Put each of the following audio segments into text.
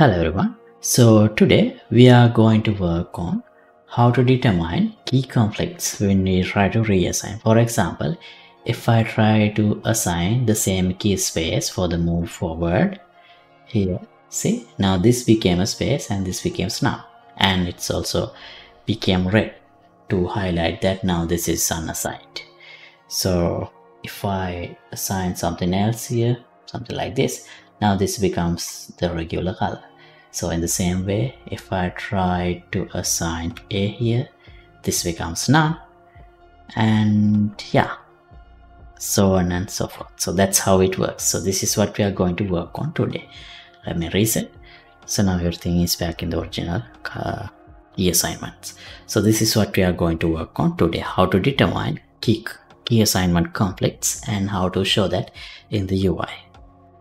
Hello everyone. So today we are going to work on how to determine key conflicts when we try to reassign. For example, if I try to assign the same key space for the move forward here, see now this became a space and this became now and it's also became red to highlight that now this is unassigned. So if I assign something else here, something like this, now this becomes the regular color so in the same way if I try to assign a here this becomes none. And yeah so on and so forth. So that's how it works. So this is what we are going to work on today. Let me reset. So now everything is back in the original uh, key assignments. So this is what we are going to work on today. How to determine key key assignment conflicts and how to show that in the UI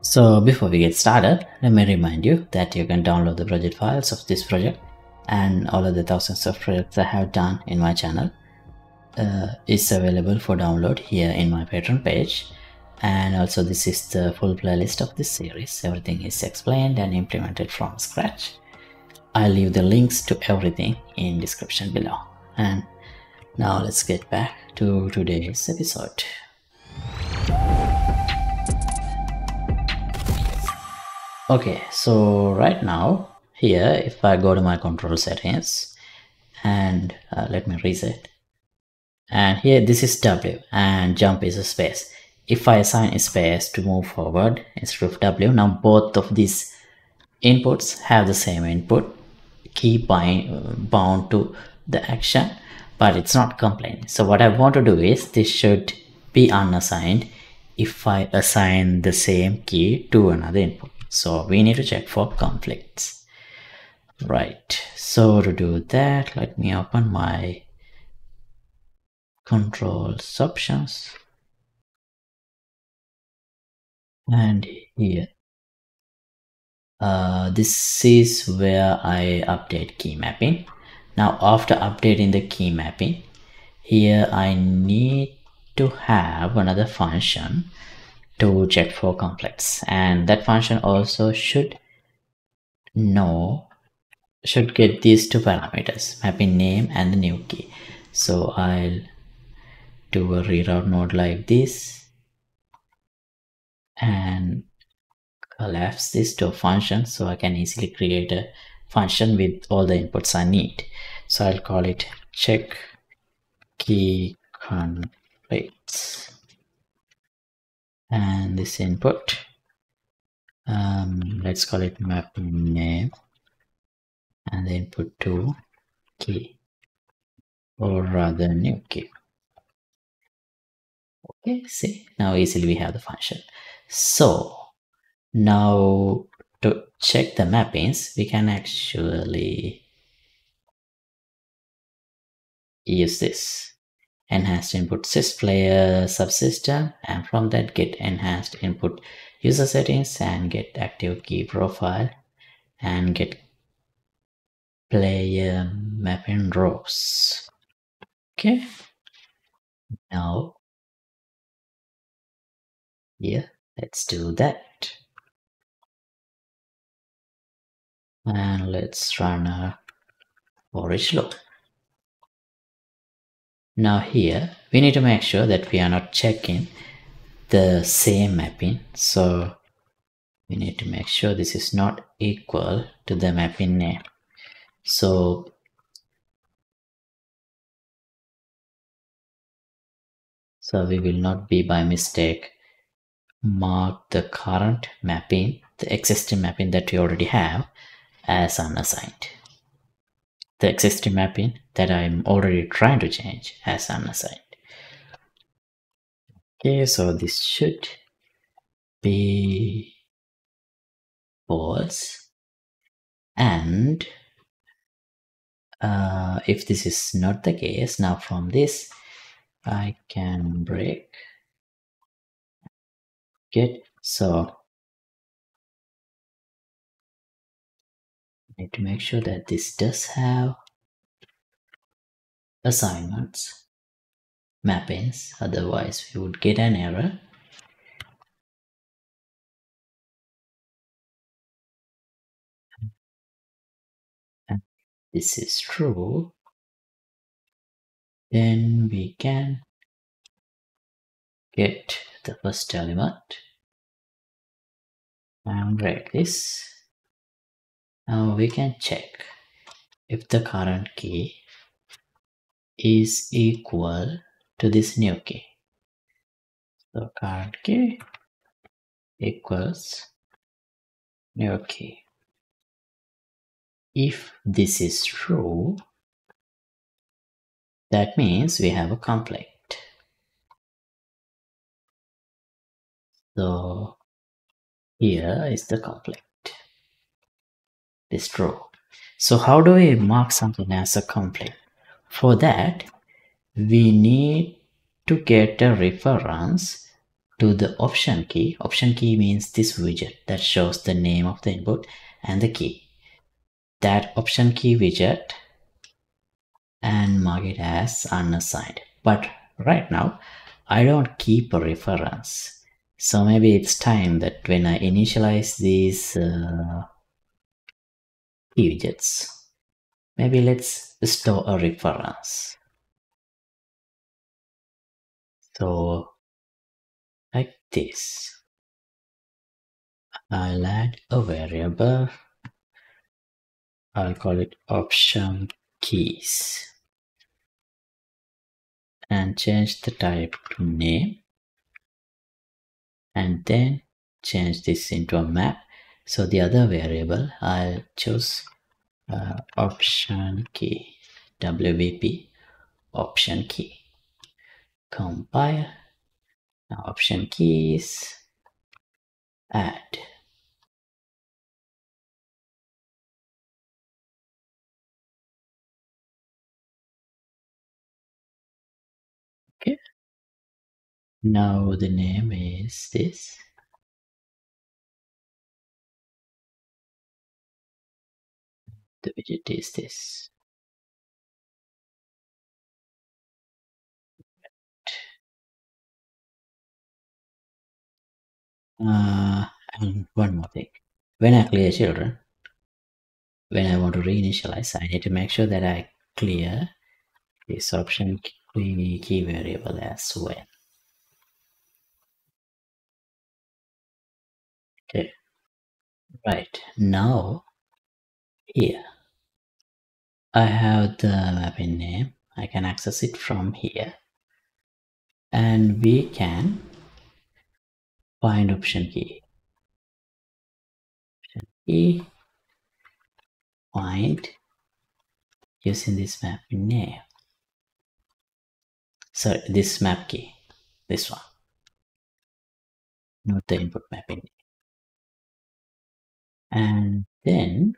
so before we get started, let me remind you that you can download the project files of this project and all of the thousands of projects I have done in my channel uh, is available for download here in my Patreon page. And also this is the full playlist of this series. Everything is explained and implemented from scratch. I'll leave the links to everything in description below. And now let's get back to today's episode. Okay so right now here if I go to my control settings and uh, let me reset. And here this is W and jump is a space. If I assign a space to move forward instead of W. Now both of these inputs have the same input. Key bind, bound to the action but it's not complaining so what I want to do is this should be unassigned if I assign the same key to another input so we need to check for conflicts. Right. So to do that let me open my controls options. And here. Uh, this is where I update key mapping. Now after updating the key mapping here I need to have another function to check for conflicts and that function also should know should get these two parameters mapping name and the new key. So I'll do a reroute node like this and collapse this to a function so I can easily create a function with all the inputs I need. So I'll call it check key conflicts and this input. Um, let's call it map name and the input to key or rather new key okay see now easily we have the function. So now to check the mappings we can actually use this enhanced input sysplayer subsystem and from that get enhanced input user settings and get active key profile and get player mapping rows. Okay. Now yeah let's do that. And let's run a for each loop now here we need to make sure that we are not checking the same mapping. So we need to make sure this is not equal to the mapping name. So so we will not be by mistake mark the current mapping the existing mapping that we already have as unassigned the existing mapping that I'm already trying to change as unassigned. Okay, so this should be false. And uh, if this is not the case now from this I can break. Get so need to make sure that this does have assignments mappings otherwise we would get an error. This is true, then we can get the first element. And write this. Now we can check if the current key is equal to this new key. So current key equals new key. If this is true, that means we have a conflict. So here is the conflict. This true. So how do we mark something as a conflict? For that, we need to get a reference to the option key. Option key means this widget that shows the name of the input and the key. That option key widget and mark it as unassigned. But right now, I don't keep a reference. So maybe it's time that when I initialize these uh, widgets, maybe let's store a reference. So like this. I'll add a variable. I'll call it option keys and change the type to name and then change this into a map so the other variable I'll choose uh, option key WBP option key. Compile. Now option keys add. Okay. Now the name is this the widget is this uh, and one more thing. When I clear children when I want to reinitialize I need to make sure that I clear this option key, key variable as well. Okay. Right. Now here. I have the mapping name. I can access it from here. And we can find option key. Option key. Find using this mapping name. Sorry this map key. This one. Not the input mapping. Name. and then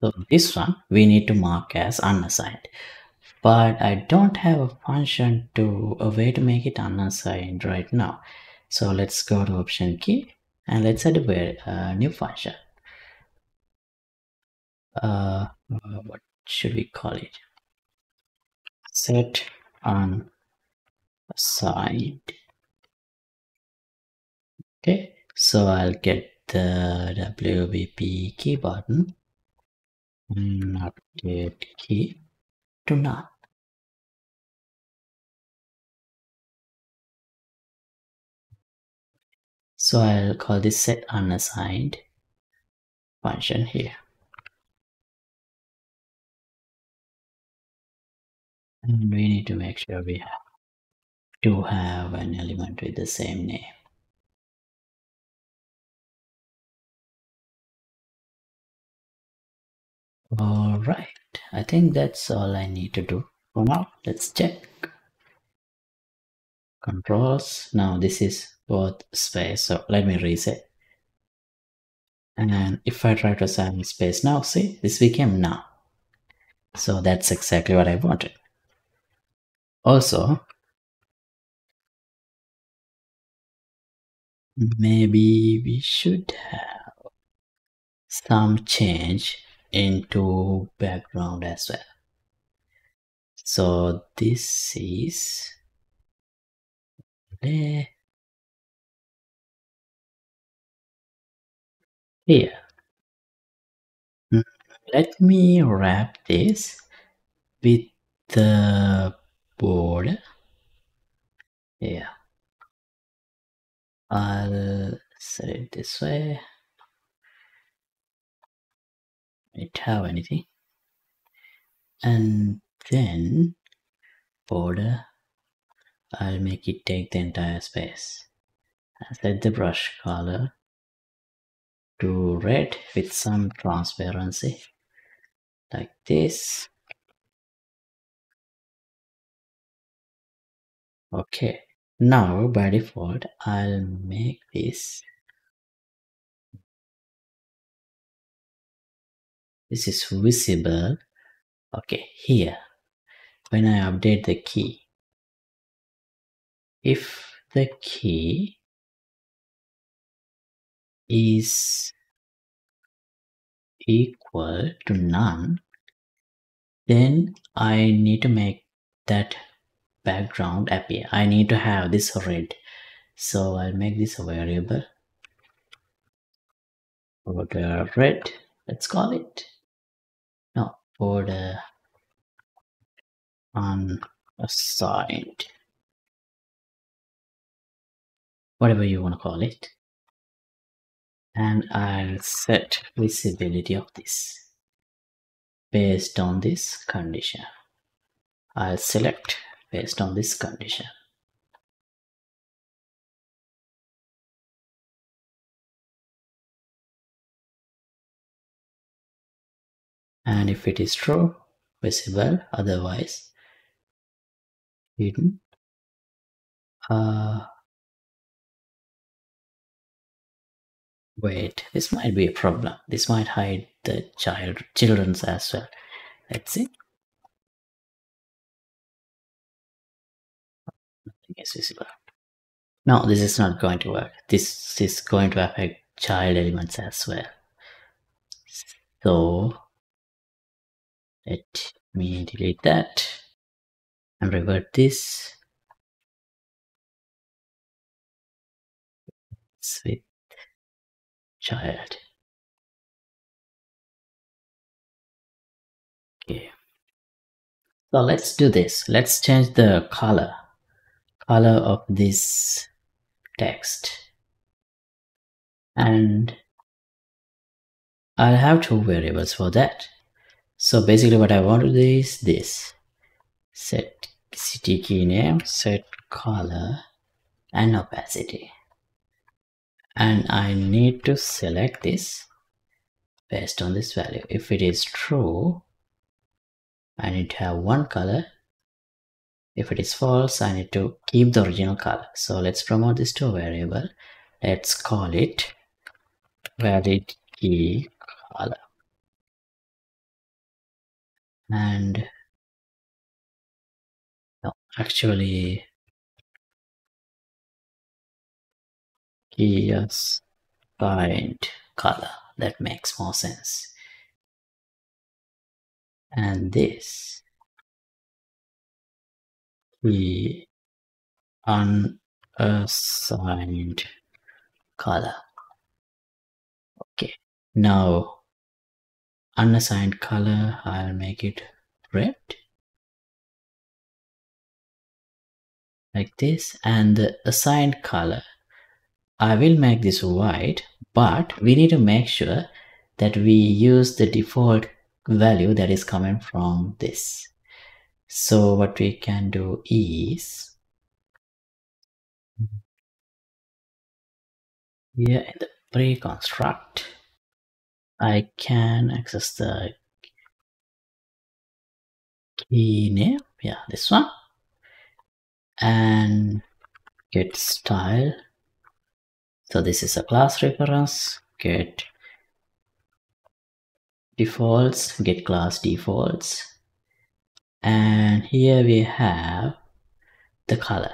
So this one we need to mark as unassigned. But I don't have a function to a way to make it unassigned right now. So let's go to option key and let's add a new function. Uh, what should we call it? Set unassigned. Okay, so I'll get the WBP key button not get key to none. So I'll call this set unassigned function here. And we need to make sure we have to have an element with the same name. All right, I think that's all I need to do for now. Let's check. Controls. Now this is both space. So let me reset. And if I try to assign space now, see, this became now. So that's exactly what I wanted. Also, maybe we should have some change into background as well. So this is display here. Let me wrap this with the border yeah. I'll set it this way it have anything and then border I'll make it take the entire space. I set the brush color to red with some transparency like this. Okay. Now by default I'll make this this is visible. Okay here. When I update the key. If the key is equal to none then I need to make that background appear. I need to have this red. So I'll make this a variable. Border red. Let's call it border unassigned whatever you want to call it. And I'll set visibility of this. Based on this condition. I'll select based on this condition and if it is true visible otherwise hidden uh, wait this might be a problem. This might hide the child children's as well. Let's see. Nothing is visible. No this is not going to work. This is going to affect child elements as well. So let me delete that and revert this. With child. Okay. So let's do this. Let's change the color color of this text. And I'll have two variables for that so basically what I want to do is this. Set city key name set color and opacity. And I need to select this based on this value. If it is true I need to have one color. If it is false I need to keep the original color. So let's promote this to a variable. Let's call it valid key and actually key assigned color that makes more sense. And this the unassigned color. Okay now unassigned color I'll make it red. Like this and the assigned color. I will make this white but we need to make sure that we use the default value that is coming from this. So what we can do is here in the pre-construct I can access the key name. Yeah this one. And get style. So this is a class reference. Get defaults. Get class defaults. And here we have the color.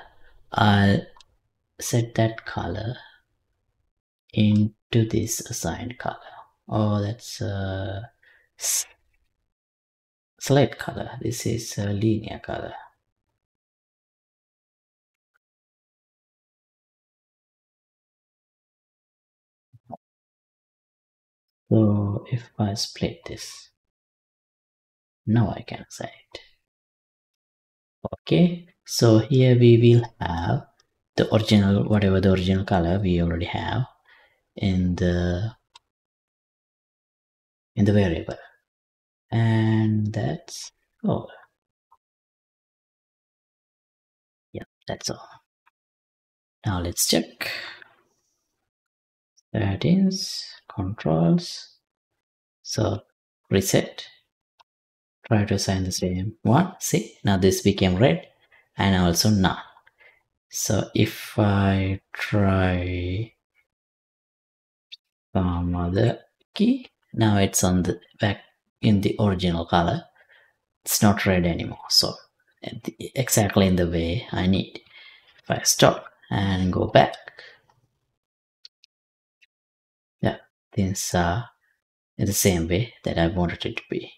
I'll set that color into this assigned color oh that's uh, a slate color. This is a linear color. So if I split this now I can say it. Okay so here we will have the original whatever the original color we already have in the in the variable. And that's all. Yeah that's all. Now let's check. Settings controls. So reset. Try to assign the same. One see now this became red and also none. So if I try some other key now it's on the back in the original color. It's not red anymore so exactly in the way I need. If I stop and go back. Yeah things are in the same way that I wanted it to be.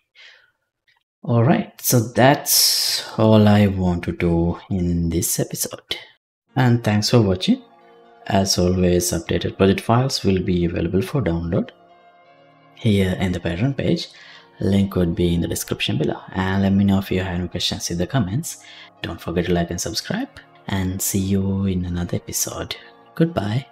Alright so that's all I want to do in this episode. And thanks for watching. As always updated project files will be available for download here in the Patreon page. Link would be in the description below. And let me know if you have any questions in the comments. Don't forget to like and subscribe. And see you in another episode. Goodbye